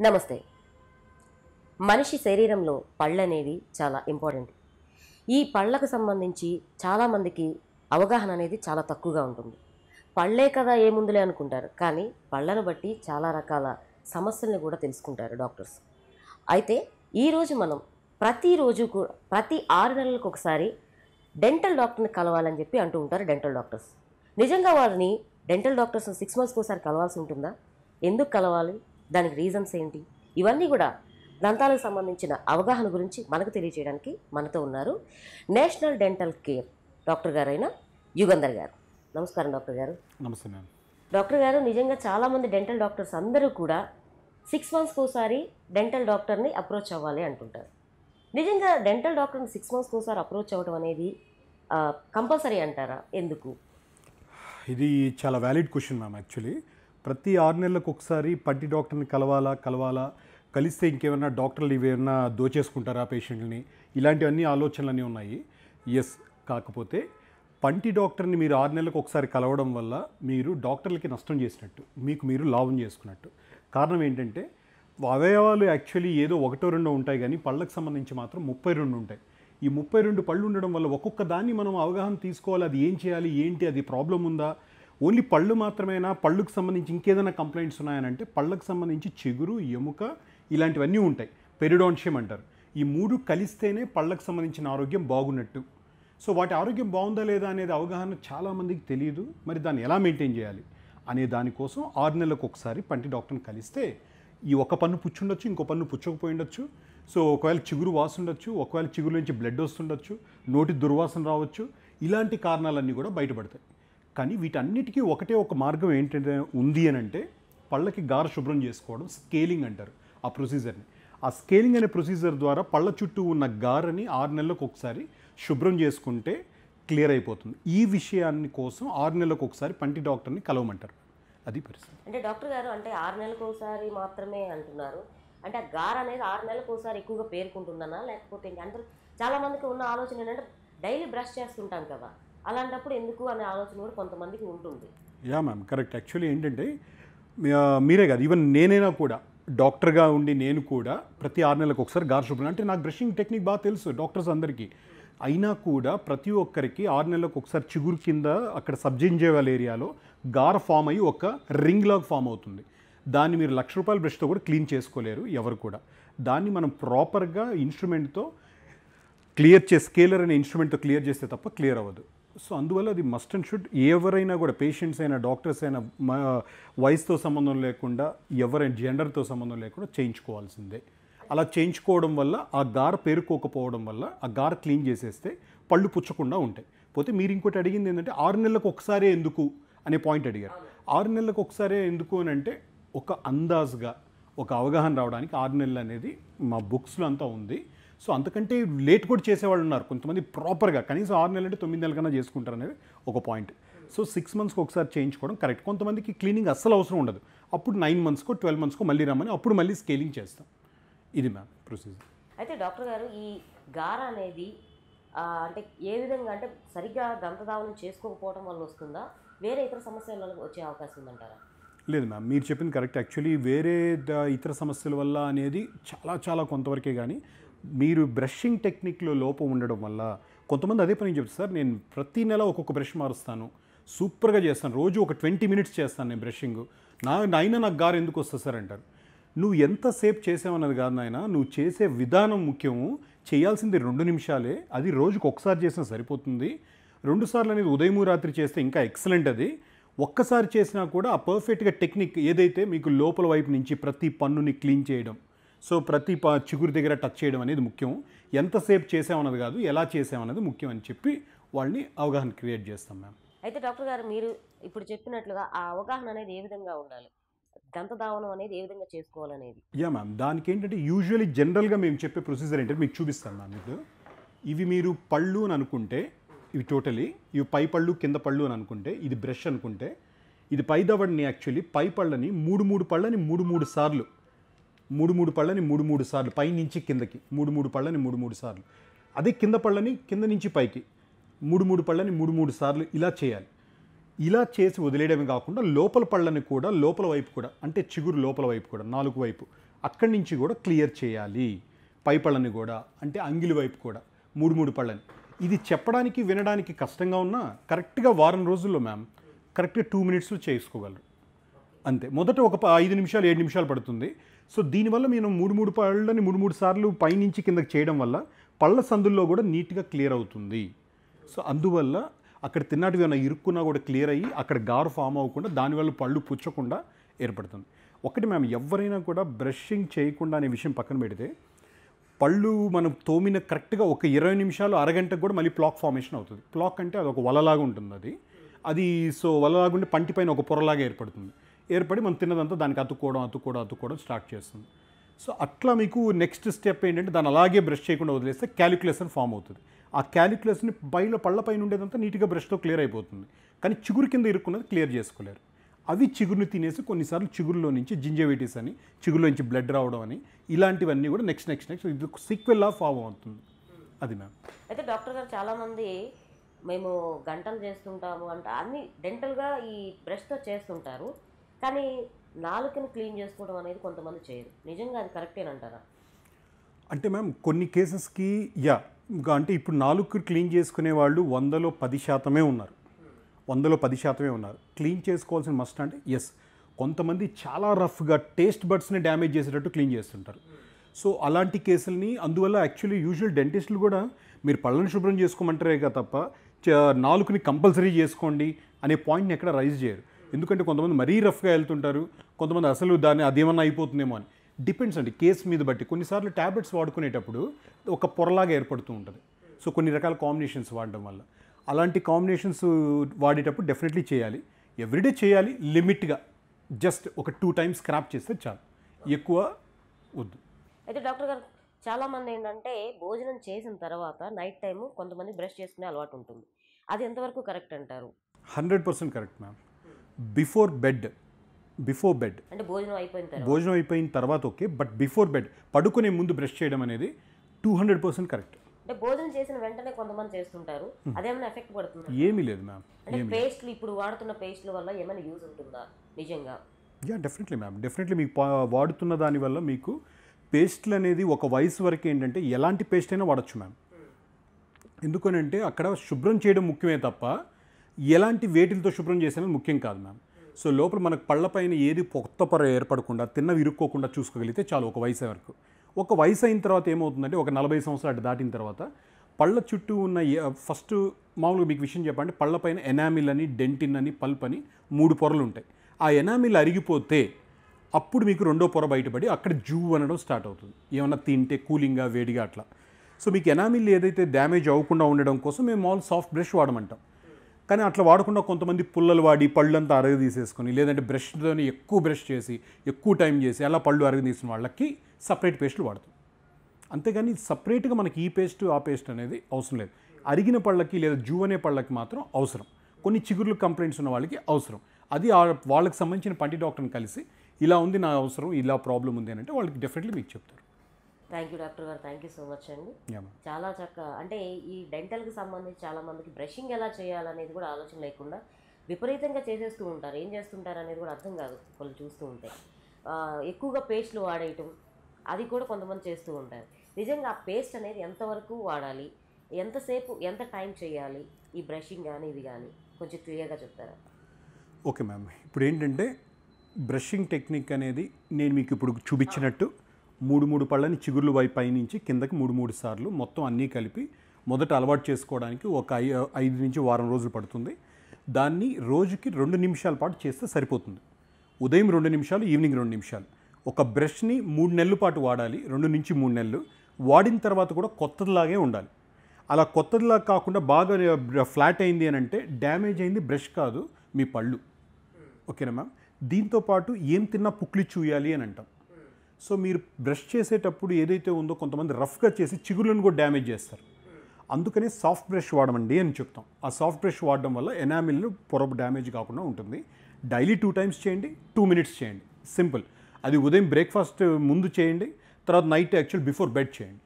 నమస్తే. మనిషి శరీరంలో పళ్ళు అనేవి చాలా ఇంపార్టెంట్. ఈ పళ్ళకు సంబంధించి చాలామందికి అవగాహన అనేది చాలా తక్కువగా ఉంటుంది. పళ్ళే కదా ఏముందిలే అనుకుంటారు కానీ పళ్ళను బట్టి చాలా రకాల సమస్యల్ని కూడా తెలుసుకుంటారు డాక్టర్స్. అయితే ఈరోజు మనం ప్రతిరోజు కూడా ప్రతి ఆరు నెలలకు ఒకసారి డెంటల్ డాక్టర్ని కలవాలని చెప్పి అంటూ ఉంటారు డెంటల్ డాక్టర్స్. నిజంగా వారిని డెంటల్ డాక్టర్స్ సిక్స్ మంత్స్కి ఒకసారి కలవాల్సి ఉంటుందా? ఎందుకు కలవాలి? దానికి రీజన్స్ ఏంటి? ఇవన్నీ కూడా దంతాలకు సంబంధించిన అవగాహన గురించి మనకు తెలియజేయడానికి మనతో ఉన్నారు నేషనల్ డెంటల్ కేర్ డాక్టర్ గారైన యుగంధర్ గారు. నమస్కారం డాక్టర్ గారు. నమస్తే మ్యామ్. డాక్టర్ గారు నిజంగా చాలామంది డెంటల్ డాక్టర్స్ అందరూ కూడా సిక్స్ మంత్స్కి ఒకసారి డెంటల్ డాక్టర్ని అప్రోచ్ అవ్వాలి అంటుంటారు. నిజంగా డెంటల్ డాక్టర్ని సిక్స్ మంత్స్కి ఒకసారి అప్రోచ్ అవ్వడం అనేది కంపల్సరీ అంటారా? ఎందుకు? ఇది చాలా వ్యాలిడ్ క్వశ్చన్ మ్యామ్ యాక్చువల్లీ ప్రతి ఆరు నెలలకు ఒకసారి పంటి డాక్టర్ని కలవాలా కలవాలా? కలిస్తే ఇంకేమైనా డాక్టర్లు ఇవేమన్నా దోచేసుకుంటారా పేషెంట్ని ఇలాంటివన్నీ ఆలోచనలన్నీ ఉన్నాయి. ఎస్ కాకపోతే పంటి డాక్టర్ని మీరు ఆరు నెలలకు ఒకసారి కలవడం వల్ల మీరు డాక్టర్లకి నష్టం చేసినట్టు మీకు మీరు లాభం చేసుకున్నట్టు. కారణం ఏంటంటే అవయవాలు యాక్చువల్లీ ఏదో ఒకటో రెండో ఉంటాయి కానీ పళ్ళకు సంబంధించి మాత్రం ముప్పై రెండు ఉంటాయి. ఈ ముప్పై రెండు పళ్ళు ఉండడం వల్ల ఒక్కొక్క దాన్ని మనం అవగాహన తీసుకోవాలి. అది ఏం చేయాలి? ఏంటి? అది ప్రాబ్లం ఉందా? ఓన్లీ పళ్ళు మాత్రమేనా? పళ్ళుకు సంబంధించి ఇంకేదైనా కంప్లైంట్స్ ఉన్నాయనంటే పళ్ళకు సంబంధించి చిగురు ఎముక ఇలాంటివన్నీ ఉంటాయి. పెరిడాన్షియం అంటారు. ఈ మూడు కలిస్తేనే పళ్ళకు సంబంధించిన ఆరోగ్యం బాగున్నట్టు. సో వాటి ఆరోగ్యం బాగుందా లేదా అనేది అవగాహన చాలామందికి తెలియదు మరి దాన్ని ఎలా మెయింటైన్ చేయాలి అనే దానికోసం ఆరు నెలలకు ఒకసారి పంటి డాక్టర్ని కలిస్తే ఈ ఒక పన్ను పుచ్చుండొచ్చు ఇంకో పన్ను పుచ్చకపోయి ఉండొచ్చు సో ఒకవేళ చిగురు వాసుండొచ్చు ఒకవేళ చిగురు నుంచి బ్లడ్ వస్తుండొచ్చు నోటి దుర్వాసన రావచ్చు. ఇలాంటి కారణాలన్నీ కూడా బయటపడతాయి. కానీ వీటన్నిటికీ ఒకటే ఒక మార్గం ఏంటంటే ఉంది అని అంటే పళ్ళకి గార శుభ్రం చేసుకోవడం స్కేలింగ్ అంటారు ఆ ప్రొసీజర్ని. ఆ స్కేలింగ్ అనే ప్రొసీజర్ ద్వారా పళ్ళ చుట్టూ ఉన్న గారని ఆరు నెలలకు ఒకసారి శుభ్రం చేసుకుంటే క్లియర్ అయిపోతుంది. ఈ విషయాన్ని కోసం ఆరు నెలలకు ఒకసారి పంటి డాక్టర్ని కలవమంటారు. అది పరిస్థితి. అంటే డాక్టర్ గారు అంటే ఆరు నెలలకు ఒకసారి మాత్రమే అంటున్నారు. అంటే ఆ గార అనేది ఆరు నెలలకు ఒకసారి ఎక్కువగా పేర్కొంటుందనా? లేకపోతే అందరూ చాలా మందికి ఉన్న ఆలోచన ఏంటంటే డైలీ బ్రష్ చేస్తుంటాం కదా. అలాంటప్పుడు ఎందుకు అనే ఆలోచన కూడా కొంతమందికి ఉంటుంది. Yeah ma'am correct. యాక్చువల్లీ ఏంటంటే మీరే కాదు ఈవెన్ నేనైనా కూడా డాక్టర్గా ఉండి నేను కూడా ప్రతి ఆరు నెలలకు ఒకసారి గార్ శుభ్రం. అంటే నాకు బ్రషింగ్ టెక్నిక్ బాగా తెలుసు డాక్టర్స్ అందరికీ. అయినా కూడా ప్రతి ఒక్కరికి ఆరు నెలలకు ఒకసారి చిగురు కింద అక్కడ సబ్జింజేవల్ ఏరియాలో గార ఫామ్ అయ్యి ఒక రింగ్ లాగ్ ఫామ్ అవుతుంది. దాన్ని మీరు లక్ష రూపాయల బ్రష్తో కూడా క్లీన్ చేసుకోలేరు ఎవరు కూడా. దాన్ని మనం ప్రాపర్గా ఇన్స్ట్రుమెంట్తో క్లియర్ చేసి స్కేలర్ అనే ఇన్స్ట్రుమెంట్తో క్లియర్ చేస్తే తప్ప క్లియర్ అవ్వదు. సో అందువల్ల అది మస్ట్ అండ్ షుడ్ ఎవరైనా కూడా పేషెంట్స్ అయినా డాక్టర్స్ అయినా వయసుతో సంబంధం లేకుండా ఎవరైనా జెండర్తో సంబంధం లేకుండా చేయించుకోవాల్సిందే. అలా చేయించుకోవడం వల్ల ఆ గార పేరుకోకపోవడం వల్ల ఆ గార క్లీన్ చేసేస్తే పళ్ళు పుచ్చకుండా ఉంటాయి. పోతే మీరు ఇంకోటి అడిగింది ఏంటంటే ఆరు నెలలకు ఒకసారే ఎందుకు అనే పాయింట్ అడిగారు. ఆరు నెలలకు ఒకసారే ఎందుకు అని అంటే ఒక అందాజ్గా ఒక అవగాహన రావడానికి ఆరు నెలలు అనేది మా బుక్స్లో అంతా ఉంది. సో అంతకంటే లేట్ కూడా చేసేవాళ్ళు ఉన్నారు కొంతమంది ప్రాపర్గా. కనీసం ఆరు నెలలు అంటే తొమ్మిది నెలల కన్నా చేసుకుంటారు అనేది ఒక పాయింట్ సో సిక్స్ మంత్స్కి ఒకసారి చేయించుకోవడం కరెక్ట్ కొంతమందికి క్లీనింగ్ అస్సలు అవసరం ఉండదు. అప్పుడు నైన్ మంత్స్కో ట్వెల్వ్ మంత్స్కో మళ్ళీ రమ్మని అప్పుడు మళ్ళీ స్కేలింగ్ చేస్తాం. ఇది మ్యామ్ ప్రొసీజర్ అయితే డాక్టర్ గారు ఈ గార అనేది అంటే ఏ విధంగా అంటే సరిగ్గా దంతధావనం చేసుకోకపోవడం వల్ల వస్తుందా? వేరే ఇతర సమస్యల వల్ల వచ్చే అవకాశం ఉందంటారా? లేదు మ్యామ్ మీరు చెప్పింది కరెక్ట్ యాక్చువల్లీ వేరే ఇతర సమస్యల వల్ల అనేది చాలా చాలా కొంతవరకే కానీ మీరు బ్రషింగ్ టెక్నిక్లో లోపం ఉండడం వల్ల కొంతమంది అదే పని చెప్తారు సార్ నేను ప్రతి నెల ఒక్కొక్క బ్రష్ మారుస్తాను సూపర్గా చేస్తాను రోజు ఒక ట్వంటీ మినిట్స్ చేస్తాను నేను బ్రషింగ్. నా అయినా నాకు గారు ఎందుకు వస్తుంది సార్ అంటారు. నువ్వు ఎంతసేపు చేసావన్నది కాదు నాయన నువ్వు చేసే విధానం ముఖ్యము చేయాల్సింది రెండు నిమిషాలే అది రోజుకు ఒకసారి చేసినా సరిపోతుంది. రెండు సార్లు అనేది ఉదయం రాత్రి చేస్తే ఇంకా ఎక్సలెంట్ అది. ఒక్కసారి చేసినా కూడా ఆ పర్ఫెక్ట్గా టెక్నిక్ ఏదైతే మీకు లోపల వైపు నుంచి ప్రతి పన్నుని క్లీన్ చేయడం సో ప్రతి ప చిగురు దగ్గర టచ్ చేయడం అనేది ముఖ్యం. ఎంతసేపు చేసామన్నది కాదు ఎలా చేసామన్నది ముఖ్యం అని చెప్పి వాళ్ళని అవగాహన క్రియేట్ చేస్తాం మ్యామ్ అయితే డాక్టర్ గారు మీరు ఇప్పుడు చెప్పినట్లుగా ఆ అవగాహన అనేది ఏ విధంగా ఉండాలి? దంతధావనం అనేది ఏ విధంగా చేసుకోవాలనేది? యా మ్యామ్ దానికి ఏంటంటే యూజువలీ జనరల్గా మేము చెప్పే ప్రొసీజర్ ఏంటంటే మీకు చూపిస్తాను మ్యామ్ మీకు. ఇవి మీరు పళ్ళు అని అనుకుంటే ఇవి టోటలీ ఇవి పై పళ్ళు కింద పళ్ళు అని అనుకుంటే ఇది బ్రష్ అనుకుంటే ఇది పై దవడిని యాక్చువల్లీ పై పళ్ళని మూడు మూడు పళ్ళని మూడు మూడు సార్లు మూడు మూడు పళ్ళని మూడు మూడు సార్లు పై నుంచి కిందకి. మూడు మూడు పళ్ళని మూడు మూడు సార్లు. అదే కింద పళ్ళని కింద నుంచి పైకి. మూడు మూడు పళ్ళని మూడు మూడు సార్లు ఇలా చేయాలి. ఇలా చేసి వదిలేయడమే కాకుండా లోపల పళ్ళని కూడా లోపల వైపు కూడా అంటే చిగురు లోపల వైపు కూడా నాలుగు వైపు అక్కడి నుంచి కూడా క్లియర్ చేయాలి. పై పళ్ళని కూడా అంటే అంగిలి వైపు కూడా మూడు మూడు పళ్ళని. ఇది చెప్పడానికి వినడానికి కష్టంగా ఉన్నా కరెక్ట్గా వారం రోజుల్లో మ్యామ్ కరెక్ట్గా టూ మినిట్స్లో చేసుకోగలరు. అంతే. మొదట ఒక ప- ఐదు నిమిషాలు ఏడు నిమిషాలు పడుతుంది. సో దీనివల్ల నేను మూడు మూడు పళ్ళని మూడు మూడు సార్లు పైనుంచి కిందకి చేయడం వల్ల పళ్ళ సందుల్లో కూడా నీట్గా క్లియర్ అవుతుంది. సో అందువల్ల అక్కడ తిన్నటివి ఏమైనా ఇరుక్కున్నా కూడా క్లియర్ అయ్యి అక్కడ గారు ఫామ్ అవ్వకుండా దానివల్ల పళ్ళు పుచ్చకుండా ఏర్పడుతుంది. ఒకటి మేము ఎవరైనా కూడా బ్రషింగ్ చేయకుండా అనే విషయం పక్కన పెడితే పళ్ళు మనం తోమిన కరెక్ట్గా ఒక ఇరవై నిమిషాలు అరగంటకు కూడా మళ్ళీ ప్లాక్ ఫార్మేషన్ అవుతుంది. ప్లాక్ అంటే అది ఒక వలలాగా ఉంటుంది అది. అది సో వలలాగా పంటిపైన పంటి పైన ఒక పొరలాగా ఏర్పడుతుంది. ఏర్పడి మనం తిన్నదంతా దానికి అతుక్కోవడం అతుక్కోవడం అతుక్కోవడం స్టార్ట్ చేస్తుంది. సో అట్లా మీకు నెక్స్ట్ స్టెప్ ఏంటంటే దాన్ని అలాగే బ్రష్ చేయకుండా వదిలేస్తే క్యాలిక్యులేషన్ ఫామ్ అవుతుంది. ఆ క్యాలిక్యులేషన్ పైన పళ్ళ పైన ఉండేదంతా నీట్గా బ్రష్తో క్లియర్ అయిపోతుంది. కానీ చిగురు కింద ఇరుక్కున్నది క్లియర్ చేసుకోలేరు. అవి చిగురుని తినేసి కొన్నిసార్లు చిగురులో నుంచి జింజవిటీస్ అని చిగురులో నుంచి బ్లడ్ రావడం అని ఇలాంటివన్నీ కూడా నెక్స్ట్ నెక్స్ట్ నెక్స్ట్ ఇది సీక్వెల్ ఆఫ్ ఫామ్ అవుతుంది. అది మ్యామ్. అయితే డాక్టర్ గారు చాలామంది మేము గంటలు చేస్తుంటాము అంటే అన్ని డెంటల్గా ఈ బ్రష్తో చేస్తుంటారు. కానీ నాలుకని క్లీన్ చేసుకోవడం అనేది కొంతమంది చేయరు. నిజంగా అది కరెక్టేనంటారా అంటే మ్యామ్ కొన్ని కేసెస్కి యా ఇంకా అంటే ఇప్పుడు నాలుగు క్లీన్ చేసుకునే వాళ్ళు వందలో పది శాతమే ఉన్నారు. వందలో పది శాతమే ఉన్నారు. క్లీన్ చేసుకోవాల్సిన మస్ట్ అంటే ఎస్ కొంతమంది చాలా రఫ్గా టేస్ట్ బడ్స్ని డ్యామేజ్ చేసేటట్టు క్లీన్ చేస్తుంటారు. సో అలాంటి కేసుల్ని అందువల్ల యాక్చువల్లీ యూజువల్ డెంటిస్టులు కూడా మీరు పళ్ళను శుభ్రం చేసుకోమంటారే కదా తప్ప చ- నాలుకని కంపల్సరీ చేసుకోండి అనే పాయింట్ని ఎక్కడ రైజ్ చేయరు. ఎందుకంటే కొంతమంది మరీ రఫ్గా వెళ్తుంటారు కొంతమంది అసలు దాన్ని అదేమన్నా అయిపోతుందేమో అని. డిపెండ్స్ అండి కేసు మీద బట్టి. కొన్నిసార్లు ట్యాబ్లెట్స్ వాడుకునేటప్పుడు ఒక పొరలాగా ఏర్పడుతూ ఉంటుంది. సో కొన్ని రకాల కాంబినేషన్స్ వాడడం వల్ల. అలాంటి కాంబినేషన్స్ వాడేటప్పుడు డెఫినెట్లీ చేయాలి. ఎవ్రీడే చేయాలి లిమిట్గా. జస్ట్ ఒక టూ టైమ్స్ స్క్రాప్ చేస్తే చాలు. ఎక్కువ వద్దు. అయితే డాక్టర్ గారు చాలామంది ఏంటంటే భోజనం చేసిన తర్వాత నైట్ టైం కొంతమంది బ్రష్ చేసుకునే అలవాటు ఉంటుంది. అది ఎంతవరకు కరెక్ట్ అంటారు? Hundred percent correct ma'am. Before bed before bed. అంటే భోజనం అయిపోయిన తర్వాత. భోజనం అయిపోయిన తర్వాత ఓకే బట్ బిఫోర్ బెడ్ పడుకునే ముందు బ్రష్ చేయడం అనేది టూ హండ్రెడ్ పర్సెంట్ కరెక్ట్. అంటే భోజనం చేసిన వెంటనే కొంతమంది చేస్తుంటారు. అదేమైనా ఎఫెక్ట్ పడుతుందా? ఏమీ లేదు మ్యామ్ అంటే పేస్ట్లు ఇప్పుడు వాడుతున్న పేస్ట్ల వల్ల ఏమైనా యూజ్ ఉంటుందా? నిజంగా. యా డెఫినెట్లీ మ్యామ్ డెఫినెట్లీ మీకు వాడుతున్న దానివల్ల మీకు పేస్ట్లు అనేది ఒక వయసు వరకు ఏంటంటే ఎలాంటి పేస్ట్ అయినా వాడచ్చు మ్యామ్. ఎందుకనంటే అక్కడ శుభ్రం చేయడం ముఖ్యమే తప్ప ఎలాంటి వేటిలతో శుభ్రం చేసినా ముఖ్యం కాదు మ్యామ్. సో లోపల మనకు పళ్ళపైన ఏది కొత్త పొర ఏర్పడకుండా తిన్నవి ఇరుక్కోకుండా చూసుకోగలిగితే చాలు ఒక వయసు వరకు. ఒక వయసు అయిన తర్వాత ఏమవుతుందంటే ఒక నలభై సంవత్సరాలు దాటిన తర్వాత పళ్ళ చుట్టూ ఉన్న ఫస్ట్ మామూలుగా మీకు విషయం చెప్పండి పళ్ళపైన ఎనామిల్ అని డెంటిన్ అని పల్ప్ అని మూడు పొరలు ఉంటాయి. ఆ ఎనామిల్ అరిగిపోతే అప్పుడు మీకు రెండో పొర బయటపడి అక్కడ జూ అనడం స్టార్ట్ అవుతుంది. ఏమన్నా తింటే కూలింగ్గా వేడిగా అట్లా. సో మీకు ఎనామిల్ ఏదైతే డ్యామేజ్ అవ్వకుండా ఉండడం కోసం మేము మామూలు సాఫ్ట్ బ్రష్ వాడమంటాం. కానీ అట్లా వాడకుండా కొంతమంది పుల్లలు వాడి పళ్ళంతా అరగ తీసేసుకొని లేదంటే బ్రష్తో ఎక్కువ బ్రష్ చేసి ఎక్కువ టైం చేసి అలా పళ్ళు అరగ తీసిన వాళ్ళకి సపరేట్ పేస్టులు వాడతాం. అంతేగాని సపరేట్గా మనకి ఈ పేస్ట్ ఆ పేస్ట్ అనేది అవసరం లేదు. అరిగిన పళ్ళకి లేదా జూ అనే పళ్ళకి మాత్రం అవసరం. కొన్ని చిగుర్లు కంప్లైంట్స్ ఉన్న వాళ్ళకి అవసరం. అది వాళ్ళకి సంబంధించిన పంటి డాక్టర్ని కలిసి ఇలా ఉంది నా అవసరం ఇలా ప్రాబ్లం ఉంది అని అంటే వాళ్ళకి డెఫినెట్లీ మీకు చెప్తారు. థ్యాంక్ యూ డాక్టర్ గారు. థ్యాంక్ యూ సో మచ్ అండి. చాలా చక్కగా అంటే ఈ డెంటల్కి సంబంధించి చాలా మందికి బ్రషింగ్ ఎలా చేయాలనేది కూడా ఆలోచన లేకుండా విపరీతంగా చేసేస్తూ ఉంటారు. ఏం చేస్తుంటారు అనేది కూడా అర్థం కాదు వాళ్ళు చూస్తూ ఉంటే. ఎక్కువగా పేస్ట్లు వాడేయటం అది కూడా కొంతమంది చేస్తూ ఉంటారు. నిజంగా ఆ పేస్ట్ అనేది ఎంతవరకు వాడాలి ఎంతసేపు ఎంత టైం చేయాలి ఈ బ్రషింగ్ కానీ ఇది కానీ కొంచెం క్లియర్గా చెప్తారా? ఓకే మ్యామ్ ఇప్పుడు ఏంటంటే బ్రషింగ్ టెక్నిక్ అనేది నేను మీకు ఇప్పుడు చూపించినట్టు మూడు మూడు పళ్ళని చిగుర్లు వైపు పైనుంచి కిందకి మూడు మూడు సార్లు మొత్తం అన్నీ కలిపి మొదట అలవాటు చేసుకోవడానికి ఒక ఐ ఐదు నుంచి వారం రోజులు పడుతుంది. దాన్ని రోజుకి రెండు నిమిషాల పాటు చేస్తే సరిపోతుంది. ఉదయం రెండు నిమిషాలు ఈవినింగ్ రెండు నిమిషాలు. ఒక బ్రష్ని మూడు నెలల పాటు వాడాలి రెండు నుంచి మూడు నెలలు. వాడిన తర్వాత కూడా కొత్తదిలాగే ఉండాలి. అలా కొత్తదిలా కాకుండా బాగా ఫ్లాట్ అయింది అని అంటే డ్యామేజ్ అయింది బ్రష్ కాదు మీ పళ్ళు. ఓకేనా మ్యామ్? దీంతో పాటు ఏం తిన్నా పుక్లి చూయాలి అని అంటాం. సో మీరు బ్రష్ చేసేటప్పుడు ఏదైతే ఉందో కొంతమంది రఫ్గా చేసి చిగుళ్ళను కూడా డ్యామేజ్ చేస్తారు. అందుకనే సాఫ్ట్ బ్రష్ వాడమండి అని చెప్తాం. ఆ సాఫ్ట్ బ్రష్ వాడడం వల్ల ఎనామిల్ పొర డ్యామేజ్ కాకుండా ఉంటుంది. డైలీ టూ టైమ్స్ చేయండి టూ మినిట్స్ చేయండి. సింపుల్. అది ఉదయం బ్రేక్ఫాస్ట్ ముందు చేయండి తర్వాత నైట్ యాక్చువల్ బిఫోర్ బెడ్ చేయండి.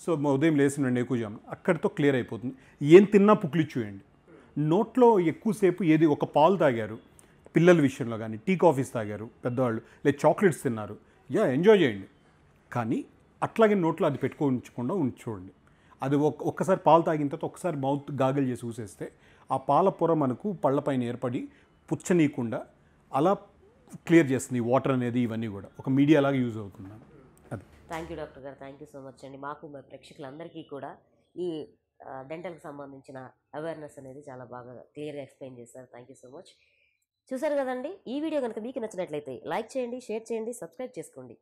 సో ఉదయం లేచినండి ఎక్కువ జామ్ అక్కడితో క్లియర్ అయిపోతుంది. ఏం తిన్నా పుక్లి చూయండి. నోట్లో ఎక్కువసేపు ఏది ఒక పాలు తాగారు పిల్లల విషయంలో కానీ టీ కాఫీస్ తాగారు పెద్దవాళ్ళు లేదా చాక్లెట్స్ తిన్నారు. యా ఎంజాయ్ చేయండి. కానీ అట్లాగే నోట్లో అది పెట్టుకో ఉంచకుండా ఉంచుకోండి అది ఒక్- ఒక్కసారి పాలు తాగిన తర్వాత ఒకసారి మౌత్ గాగల్ చేసి ఊసేస్తే ఆ పాల పొర మనకు పళ్ళపైన ఏర్పడి పుచ్చనీయకుండా అలా క్లియర్ చేస్తుంది వాటర్ అనేది ఇవన్నీ కూడా. ఒక మీడియా లాగా యూజ్ అవుతుంది అది. థ్యాంక్ యూ డాక్టర్ గారు. థ్యాంక్ యూ సో మచ్ అండి. మాకు మా ప్రేక్షకులందరికీ కూడా ఈ డెంటల్కి సంబంధించిన అవేర్నెస్ అనేది చాలా బాగా క్లియర్గా ఎక్స్ప్లెయిన్ చేశారు. Thank you so much. చూసారు కదండి? ఈ వీడియో కనుక మీకు నచ్చినట్లయితే లైక్ చేయండి షేర్ చేయండి సబ్స్క్రైబ్ చేసుకోండి.